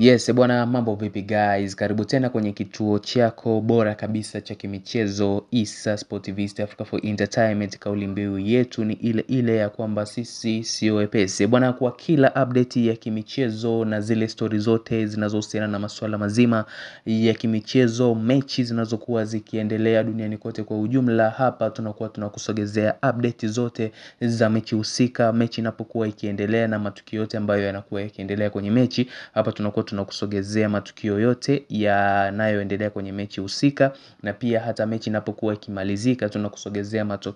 Yes, bwana mambo vipi guys, karibu tena kwenye kituo chako bora kabisa cha kimichezo Issa Sportivist Africa for Entertainment. Kauli mbiu yetu ni ile ile ya kwamba sisi sio wepesi. Bwana, kwa kila update ya kimichezo na zile stori zote zinazohusiana na masuala mazima ya kimichezo, mechi zinazokuwa zikiendelea duniani kote kwa ujumla, hapa tunakuwa tunakusogezea update zote za mechi husika, mechi inapokuwa ikiendelea na matukio yote ambayo yanakuwa yakiendelea kwenye mechi, hapa tunakuwa tunakusogezea matukio yote yanayoendelea kwenye mechi husika, na pia hata mechi inapokuwa ikimalizika tunakusogezea matokeo